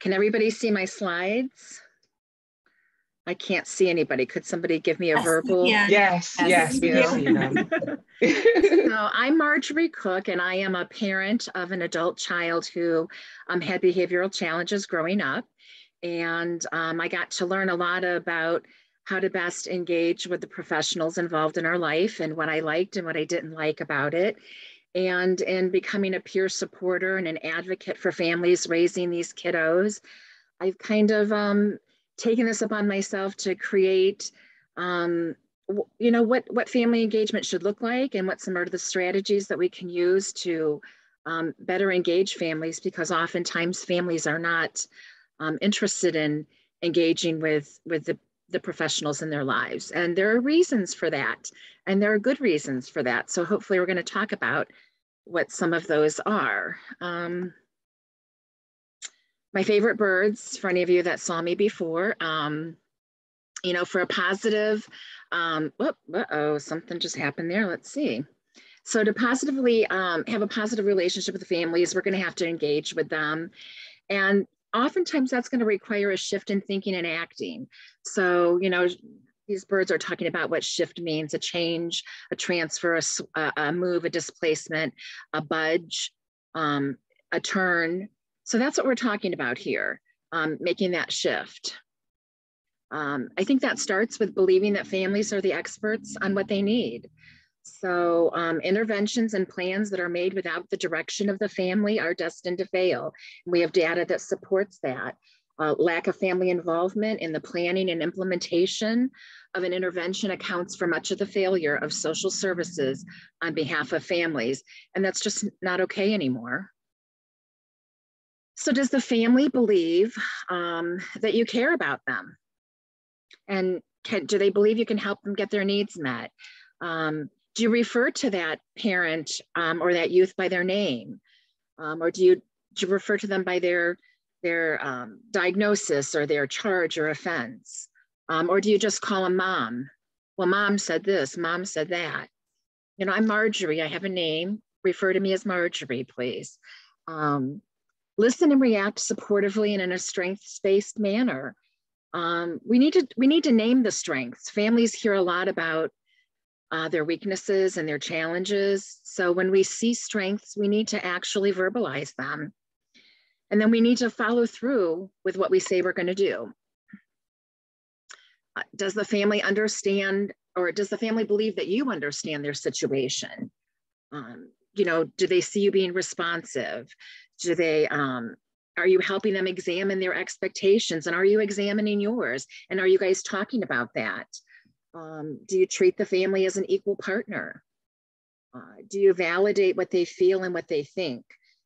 Can everybody see my slides? I can't see anybody. Could somebody give me a Yes, verbal? yeah. Yes, Yes, yes, we you. can so I'm Marjorie Cook, and I am a parent of an adult child who um, had behavioral challenges growing up. And um, I got to learn a lot about how to best engage with the professionals involved in our life and what I liked and what I didn't like about it. And in becoming a peer supporter and an advocate for families raising these kiddos, I've kind of um, taken this upon myself to create um, you know what what family engagement should look like and what some are the strategies that we can use to um, better engage families because oftentimes families are not um, interested in engaging with with the, the professionals in their lives and there are reasons for that and there are good reasons for that so hopefully we're going to talk about what some of those are um, my favorite birds for any of you that saw me before um, you know for a positive um, uh-oh, something just happened there. Let's see. So to positively um, have a positive relationship with the families, we're going to have to engage with them. And oftentimes that's going to require a shift in thinking and acting. So, you know, these birds are talking about what shift means, a change, a transfer, a move, a displacement, a budge, um, a turn. So that's what we're talking about here, um, making that shift. Um, I think that starts with believing that families are the experts on what they need. So um, interventions and plans that are made without the direction of the family are destined to fail. We have data that supports that. Uh, lack of family involvement in the planning and implementation of an intervention accounts for much of the failure of social services on behalf of families. And that's just not okay anymore. So does the family believe um, that you care about them? and can, do they believe you can help them get their needs met? Um, do you refer to that parent um, or that youth by their name? Um, or do you, do you refer to them by their, their um, diagnosis or their charge or offense? Um, or do you just call them mom? Well, mom said this, mom said that. You know, I'm Marjorie, I have a name, refer to me as Marjorie, please. Um, listen and react supportively and in a strengths-based manner um, we need to we need to name the strengths. Families hear a lot about uh, their weaknesses and their challenges. So when we see strengths, we need to actually verbalize them, and then we need to follow through with what we say we're going to do. Uh, does the family understand, or does the family believe that you understand their situation? Um, you know, do they see you being responsive? Do they um, are you helping them examine their expectations and are you examining yours and are you guys talking about that um, do you treat the family as an equal partner? Uh, do you validate what they feel and what they think?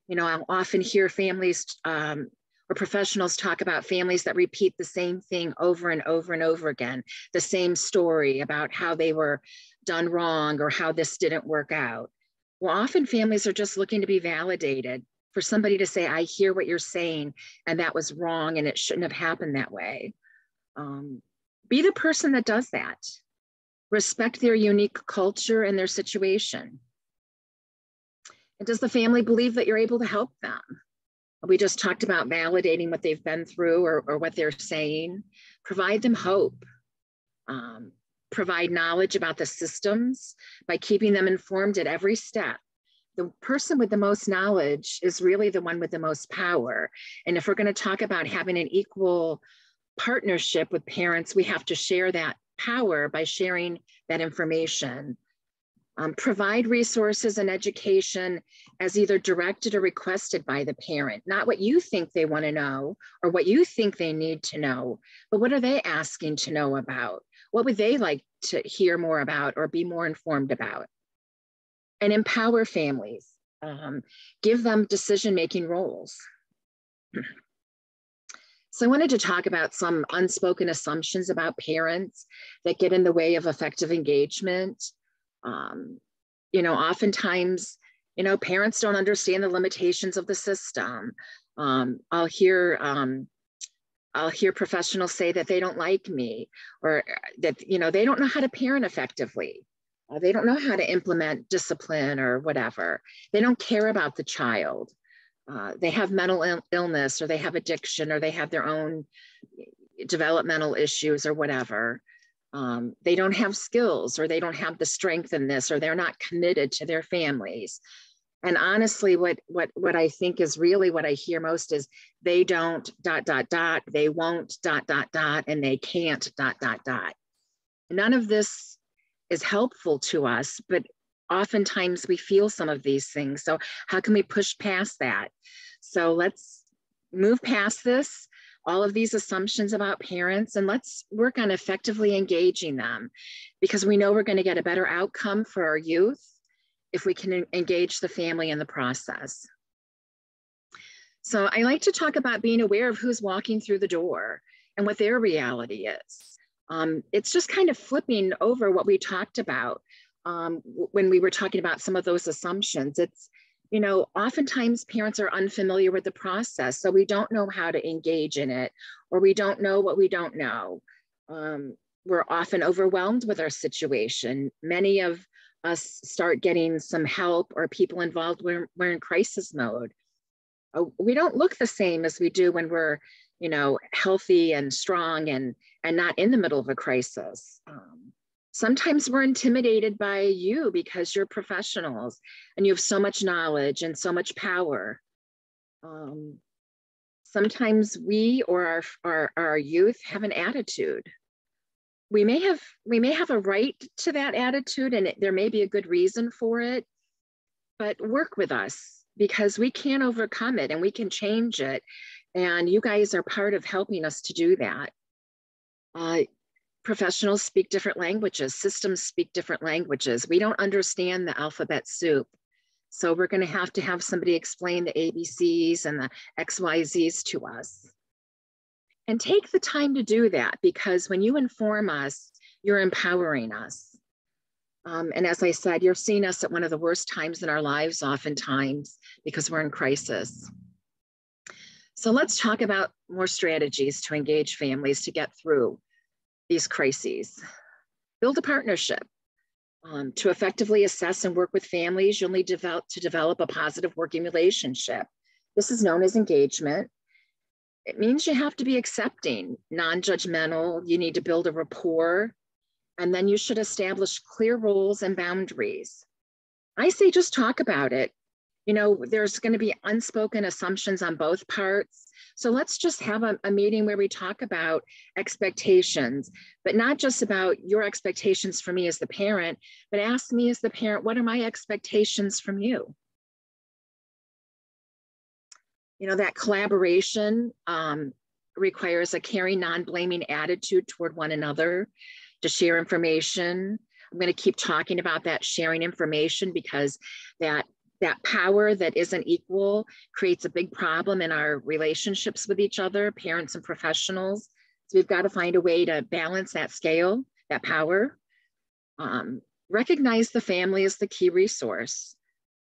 You know i often hear families um, or professionals talk about families that repeat the same thing over and over and over again the same story about how they were done wrong or how this didn't work out. Well often families are just looking to be validated for somebody to say, I hear what you're saying, and that was wrong, and it shouldn't have happened that way. Um, be the person that does that. Respect their unique culture and their situation. And does the family believe that you're able to help them? We just talked about validating what they've been through or, or what they're saying. Provide them hope. Um, provide knowledge about the systems by keeping them informed at every step the person with the most knowledge is really the one with the most power. And if we're going to talk about having an equal partnership with parents, we have to share that power by sharing that information. Um, provide resources and education as either directed or requested by the parent, not what you think they want to know or what you think they need to know, but what are they asking to know about? What would they like to hear more about or be more informed about? and empower families, um, give them decision making roles. So I wanted to talk about some unspoken assumptions about parents that get in the way of effective engagement. Um, you know, oftentimes, you know, parents don't understand the limitations of the system. Um, I'll hear um, I'll hear professionals say that they don't like me or that, you know, they don't know how to parent effectively. Uh, they don't know how to implement discipline or whatever. They don't care about the child. Uh, they have mental il- illness or they have addiction or they have their own developmental issues or whatever. Um, they don't have skills or they don't have the strength in this or they're not committed to their families. And honestly, what what what I think is really what I hear most is they don't dot dot dot, they won't dot dot dot, and they can't dot dot dot. None of this is helpful to us, but oftentimes we feel some of these things. So how can we push past that? So let's move past this, all of these assumptions about parents, and let's work on effectively engaging them because we know we're going to get a better outcome for our youth if we can engage the family in the process. So I like to talk about being aware of who's walking through the door and what their reality is. Um, it's just kind of flipping over what we talked about um, when we were talking about some of those assumptions. It's, you know, oftentimes parents are unfamiliar with the process, so we don't know how to engage in it, or we don't know what we don't know. Um, we're often overwhelmed with our situation. Many of us start getting some help or people involved when we're in crisis mode. Oh, we don't look the same as we do when we're, you know, healthy and strong and and not in the middle of a crisis. Um, sometimes we're intimidated by you because you're professionals and you have so much knowledge and so much power. Um, sometimes we or our, our, our youth have an attitude. We may have we may have a right to that attitude and it, there may be a good reason for it but work with us because we can overcome it and we can change it. And you guys are part of helping us to do that. Uh, professionals speak different languages systems speak different languages we don't understand the alphabet soup so we're going to have to have somebody explain the abcs and the xyz's to us and take the time to do that because when you inform us, you're empowering us. Um, and as I said, you're seeing us at one of the worst times in our lives, oftentimes, because we're in crisis. So let's talk about more strategies to engage families to get through these crises. Build a partnership. Um, to effectively assess and work with families, you'll need develop, to develop a positive working relationship. This is known as engagement it means you have to be accepting, non judgmental. You need to build a rapport, and then you should establish clear rules and boundaries. I say just talk about it. You know, there's going to be unspoken assumptions on both parts. So let's just have a, a, meeting where we talk about expectations, but not just about your expectations for me as the parent, but ask me as the parent, what are my expectations from you? You know, that collaboration um, requires a caring, non-blaming attitude toward one another to share information. I'm going to keep talking about that sharing information because that that power that isn't equal creates a big problem in our relationships with each other, parents and professionals. So we've got to find a way to balance that scale, that power. Um, recognize the family as the key resource.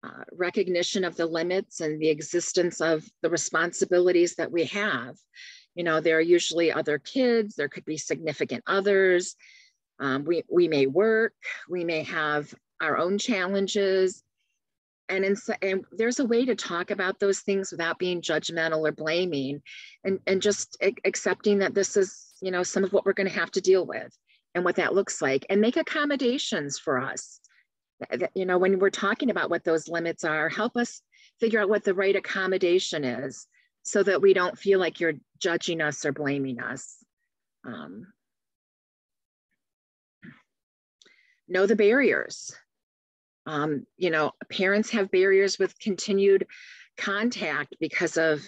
Uh, recognition of the limits and the existence of the responsibilities that we have. You know, there are usually other kids, there could be significant others. Um, we, we may work, we may have our own challenges. And, in, and there's a way to talk about those things without being judgmental or blaming and, and just accepting that this is, you know, some of what we're going to have to deal with and what that looks like and make accommodations for us you know, when we're talking about what those limits are, help us figure out what the right accommodation is so that we don't feel like you're judging us or blaming us. Um, know the barriers. Um, you know, parents have barriers with continued contact because of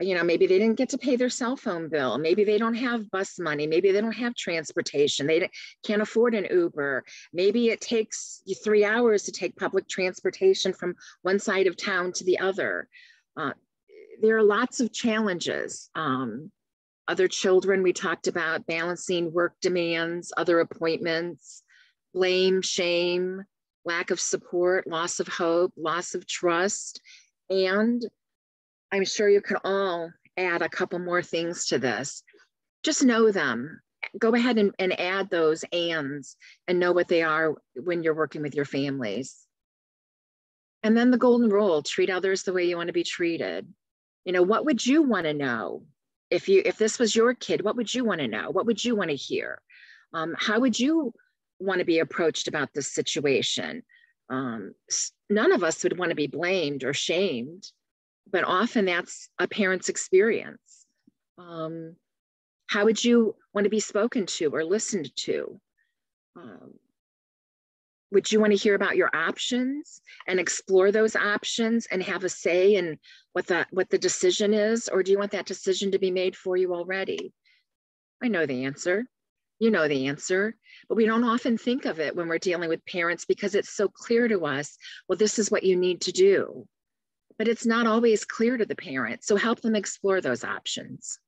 you know maybe they didn't get to pay their cell phone bill. Maybe they don't have bus money. Maybe they don't have transportation. They can't afford an uber. Maybe it takes three hours to take public transportation from one side of town to the other. Uh, there are lots of challenges. Um, other children we talked about balancing work demands other appointments blame shame lack of support loss of hope loss of trust and I'm sure you could all add a couple more things to this. Just know them. Go ahead and, and add those ands and know what they are when you're working with your families. And then the golden rule, treat others the way you want to be treated. You know, what would you want to know if you if this was your kid, what would you want to know? What would you want to hear? Um, how would you want to be approached about this situation? Um, none of us would want to be blamed or shamed, but often that's a parent's experience. Um, how would you want to be spoken to or listened to? Um, would you want to hear about your options and explore those options and have a say in what the what the decision is or do you want that decision to be made for you already i know the answer you know the answer but we don't often think of it when we're dealing with parents because it's so clear to us well this is what you need to do but it's not always clear to the parent so help them explore those options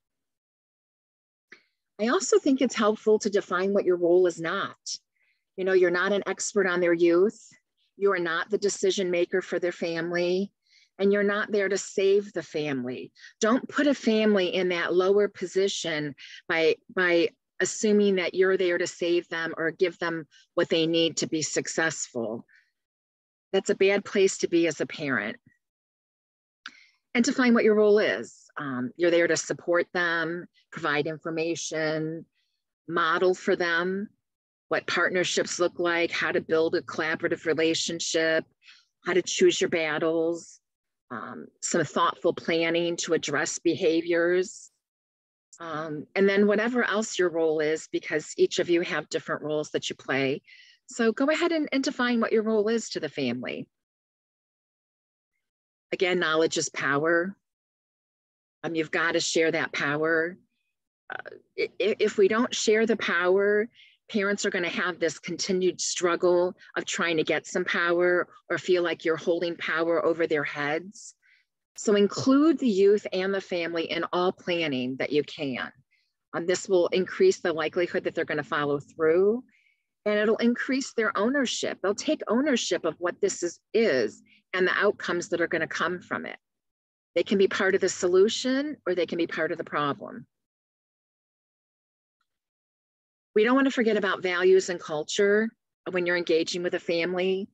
i also think it's helpful to define what your role is not you know, you're not an expert on their youth. You are not the decision maker for their family. And you're not there to save the family. Don't put a family in that lower position by, by assuming that you're there to save them or give them what they need to be successful. That's a bad place to be as a parent. And to find what your role is. Um, you're there to support them, provide information, model for them, what partnerships look like, how to build a collaborative relationship, how to choose your battles, um, some thoughtful planning to address behaviors. Um, and then whatever else your role is, because each of you have different roles that you play. So go ahead and, and define what your role is to the family. Again, knowledge is power. Um, you've got to share that power. Uh, if we don't share the power, parents are going to have this continued struggle of trying to get some power or feel like you're holding power over their heads. So include the youth and the family in all planning that you can. Um, this will increase the likelihood that they're going to follow through and it'll increase their ownership. They'll take ownership of what this is, is and the outcomes that are going to come from it. They can be part of the solution or they can be part of the problem we don't want to forget about values and culture when you're engaging with a family.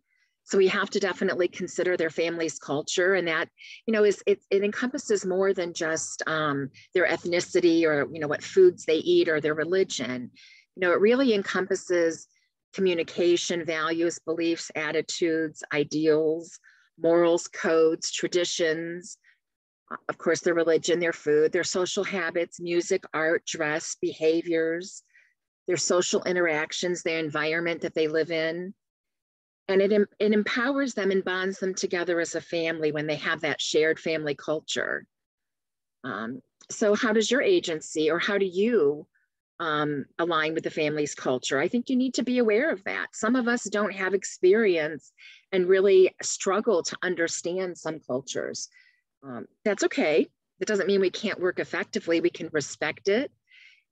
So we have to definitely consider their family's culture, and that you know is it, it encompasses more than just um, their ethnicity or you know what foods they eat or their religion. You know, it really encompasses communication, values, beliefs, attitudes, ideals, morals, codes, traditions, of course, their religion, their food, their social habits, music, art, dress, behaviors, their social interactions, their environment that they live in. And it, it empowers them and bonds them together as a family when they have that shared family culture. Um, so, how does your agency or how do you um, align with the family's culture? I think you need to be aware of that. Some of us don't have experience and really struggle to understand some cultures. Um, that's okay. That doesn't mean we can't work effectively. We can respect it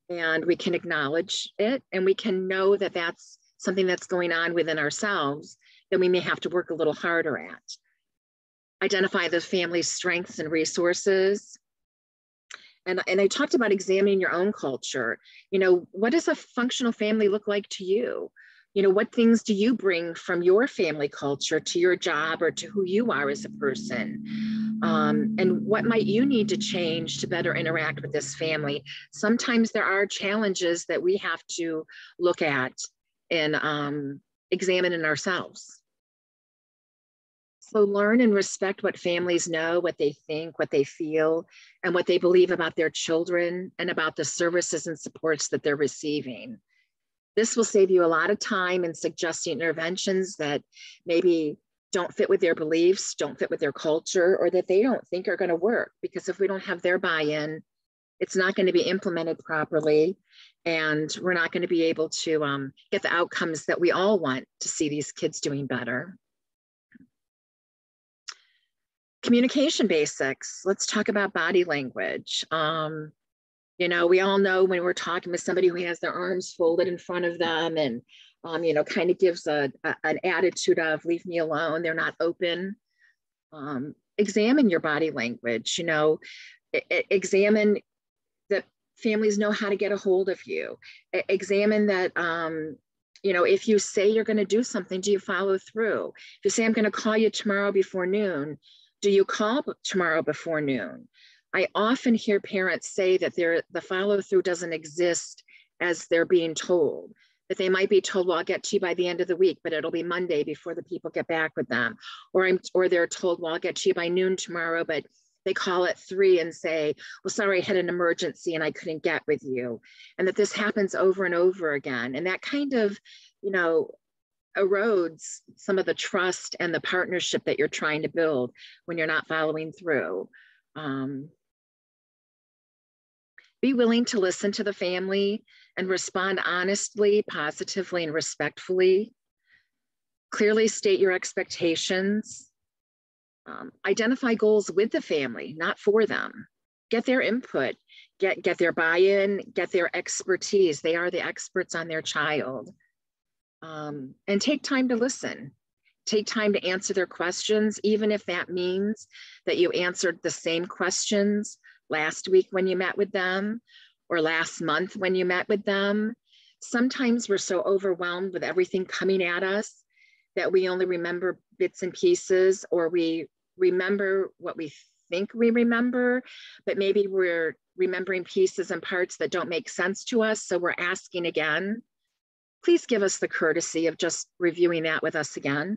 and we can acknowledge it and we can know that that's something that's going on within ourselves that we may have to work a little harder at. Identify the family's strengths and resources. And, and I talked about examining your own culture. You know, what does a functional family look like to you? You know, what things do you bring from your family culture to your job or to who you are as a person? Um, and what might you need to change to better interact with this family? Sometimes there are challenges that we have to look at and um, examine in ourselves. So learn and respect what families know, what they think, what they feel, and what they believe about their children and about the services and supports that they're receiving. This will save you a lot of time in suggesting interventions that maybe don't fit with their beliefs, don't fit with their culture, or that they don't think are going to work. Because if we don't have their buy in, it's not going to be implemented properly. And we're not going to be able to um, get the outcomes that we all want to see these kids doing better. Communication basics. Let's talk about body language. Um, you know, we all know when we're talking with somebody who has their arms folded in front of them and um, you know, kind of gives a, a, an attitude of leave me alone. They're not open. Um, examine your body language. You know, examine that families know how to get a hold of you. examine that um, you know, if you say you're going to do something, do you follow through? If you say, I'm going to call you tomorrow before noon, do you call tomorrow before noon? I often hear parents say that the follow through doesn't exist as they're being told that they might be told, well, I'll get to you by the end of the week, but it'll be Monday before the people get back with them. Or I'm or they're told, well, I'll get to you by noon tomorrow, but they call at three and say, well, sorry, I had an emergency and I couldn't get with you. And that this happens over and over again. And that kind of, you know, erodes some of the trust and the partnership that you're trying to build when you're not following through. Um, be willing to listen to the family and respond honestly, positively, and respectfully. Clearly state your expectations. Um, identify goals with the family, not for them. Get their input, get, get their buy in, get their expertise. They are the experts on their child. Um, and take time to listen. Take time to answer their questions, even if that means that you answered the same questions last week when you met with them or last month when you met with them. Sometimes we're so overwhelmed with everything coming at us that we only remember bits and pieces, or we remember what we think we remember, but maybe we're remembering pieces and parts that don't make sense to us. So we're asking again. Please give us the courtesy of just reviewing that with us again.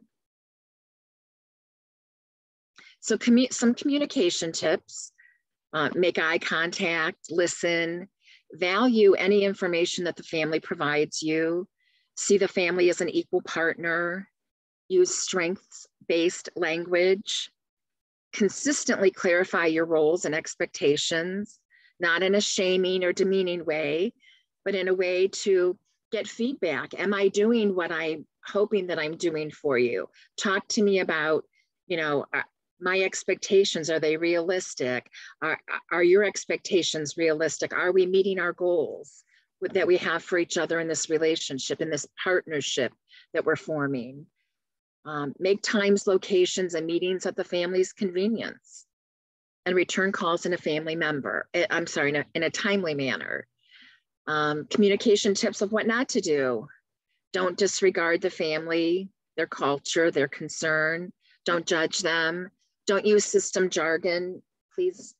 So commu some communication tips, uh, make eye contact, listen, value any information that the family provides you, see the family as an equal partner, use strengths-based language, consistently clarify your roles and expectations, not in a shaming or demeaning way, but in a way to get feedback. Am I doing what I'm hoping that I'm doing for you? Talk to me about, you know, uh, my expectations. Are they realistic? Are, are your expectations realistic? Are we meeting our goals that we have for each other in this relationship in this partnership that we're forming? Um, make times locations and meetings at the family's convenience and return calls in a family member eh, i'm sorry in a, in a timely manner um, communication tips of what not to do don't disregard the family their culture their concern don't judge them don't use system jargon. Please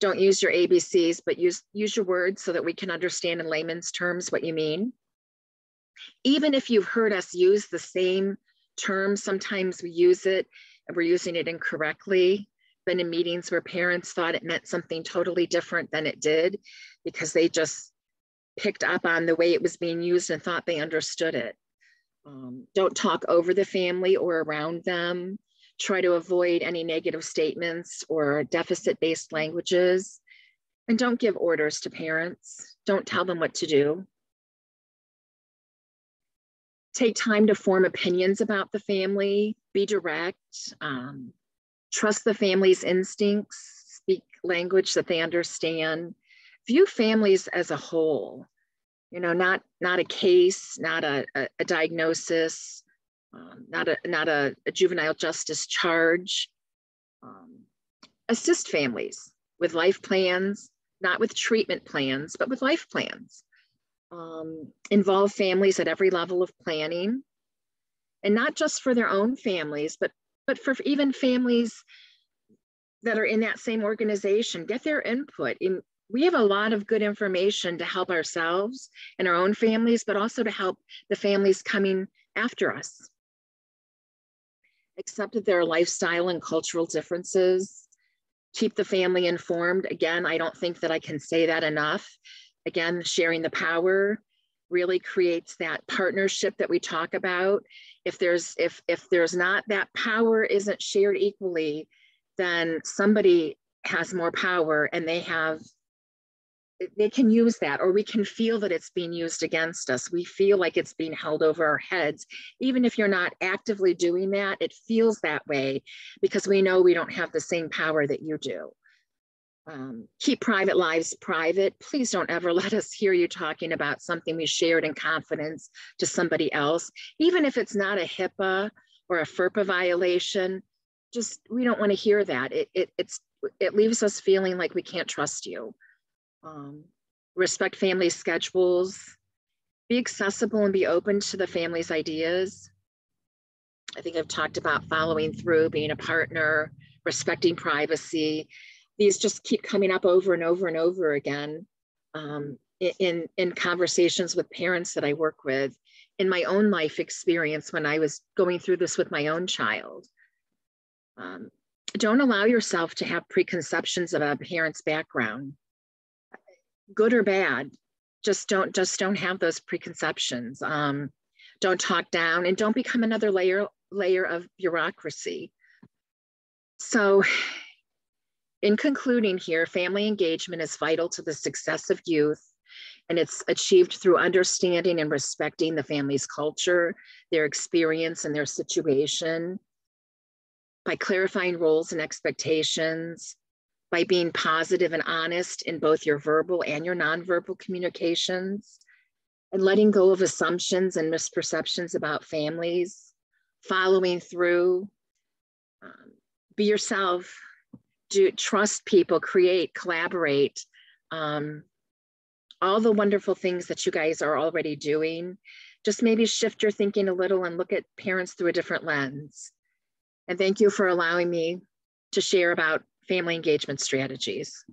don't use your ABCs, but use, use your words so that we can understand in layman's terms what you mean. Even if you've heard us use the same term, sometimes we use it and we're using it incorrectly. Been in meetings where parents thought it meant something totally different than it did because they just picked up on the way it was being used and thought they understood it. Um, don't talk over the family or around them try to avoid any negative statements or deficit based languages. And don't give orders to parents. Don't tell them what to do. Take time to form opinions about the family, be direct, um, trust the family's instincts, speak language that they understand, view families as a whole, you know, not, not a case, not a, a, a diagnosis, um, not a not a, a, juvenile justice charge. Um, assist families with life plans, not with treatment plans, but with life plans. Um, involve families at every level of planning, and not just for their own families, but but for even families that are in that same organization. Get their input. In, we have a lot of good information to help ourselves and our own families, but also to help the families coming after us accept that there are lifestyle and cultural differences, keep the family informed. Again, I don't think that I can say that enough. Again, sharing the power really creates that partnership that we talk about. If there's if if there's not that power isn't shared equally, then somebody has more power and they have they can use that or we can feel that it's being used against us. We feel like it's being held over our heads. Even if you're not actively doing that it feels that way because we know we don't have the same power that you do. Um, keep private lives private. Please don't ever let us hear you talking about something we shared in confidence to somebody else. Even if it's not a hipaa or a ferpa violation just we don't want to hear that. It, it it's it leaves us feeling like we can't trust you um, respect family schedules, be accessible and be open to the family's ideas. I think I've talked about following through, being a partner, respecting privacy. These just keep coming up over and over and over again um, in, in conversations with parents that I work with, in my own life experience when I was going through this with my own child. Um, don't allow yourself to have preconceptions of a parent's background, good or bad. Just don't just don't have those preconceptions. Um, don't talk down and don't become another layer layer of bureaucracy. So in concluding here, family engagement is vital to the success of youth and it's achieved through understanding and respecting the family's culture, their experience and their situation, by clarifying roles and expectations, by being positive and honest in both your verbal and your nonverbal communications, and letting go of assumptions and misperceptions about families, following through, um, be yourself, do trust people, create, collaborate, um, all the wonderful things that you guys are already doing. Just maybe shift your thinking a little and look at parents through a different lens. And thank you for allowing me to share about family engagement strategies.